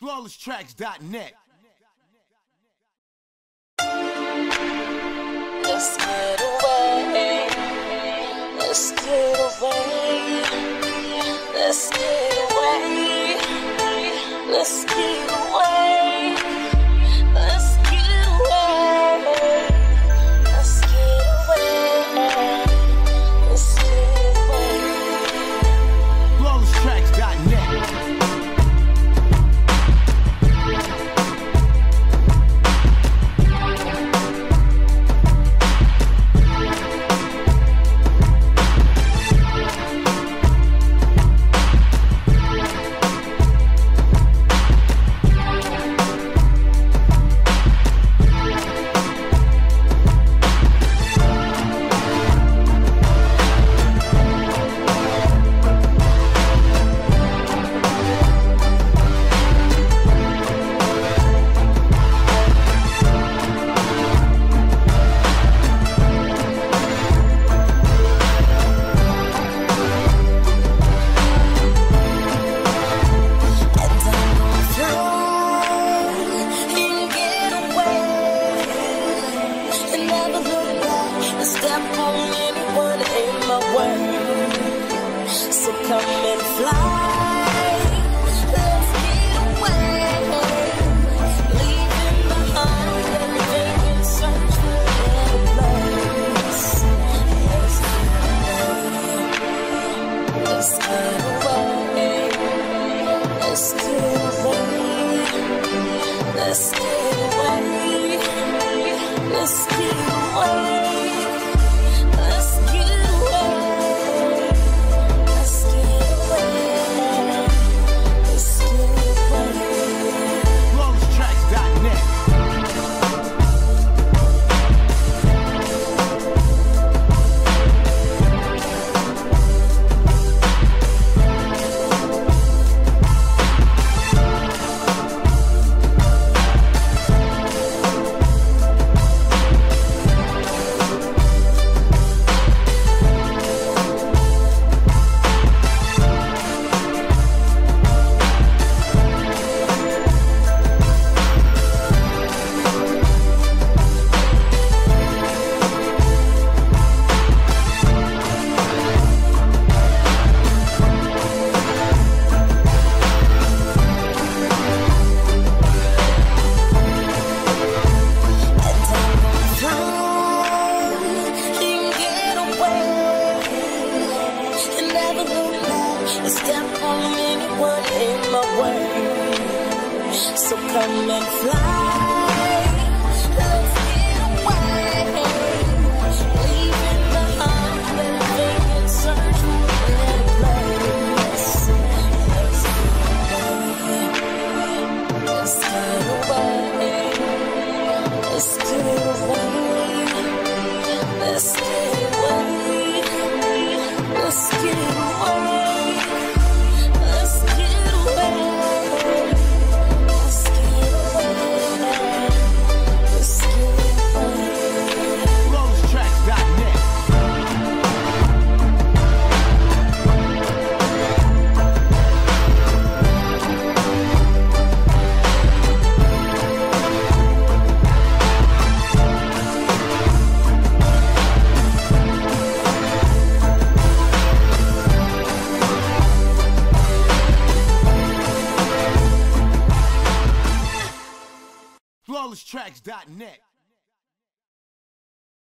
FlawlessTracks.net. Let's get away. Let's get away. Let's get away. Let's get come and fly. Let's get away. Leaving behind everything. Let's get away. Let's. come anyone in my way. So come and fly. flawlesstracks.net.